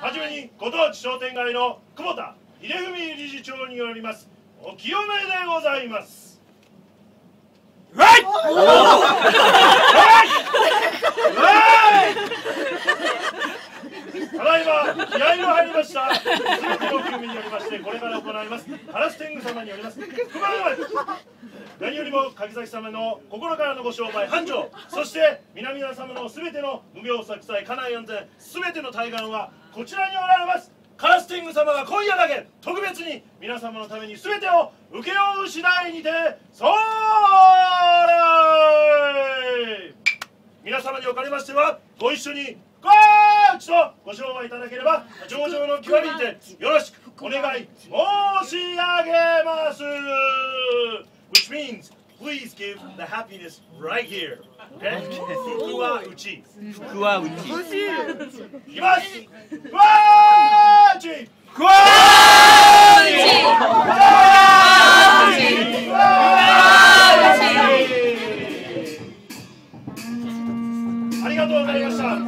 はじめにご当地商店街の久保田秀文理事長によりますお清めでございます。わい。ただいま気合の入りました。すべての救命によりましてこれから行われますカラス天狗様によります熊何よりも柿崎様の心からのご商売繁盛そして南田様のすべての無病息災家内安全すべての大願はこちらにおられますカラス天狗様が今夜だけ特別に皆様のために全てを請け負う次第にてそれ皆様におかれましてはご一緒に拍手ご賞賛いただければ上場の極みでよろしくお願い申し上げます。いきますがとうございました。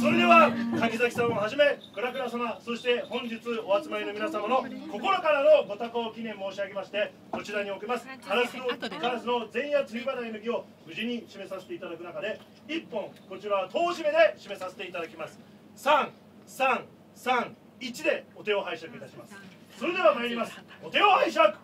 それでは柿崎さんをはじめ倉倉様そして本日お集まりの皆様の心からのご多幸記念申し上げましてこちらにおきます。カラスのカラスの前夜釣り払いの儀を無事に締めさせていただく中で1本こちらは当締めで締めさせていただきます。3331でお手を拝借いたします。それでは参ります。お手を拝借